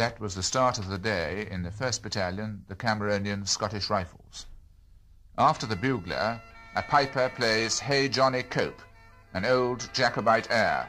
That was the start of the day in the 1st Battalion, the Cameronian Scottish Rifles. After the bugler, a piper plays Hey Johnny Cope, an old Jacobite air.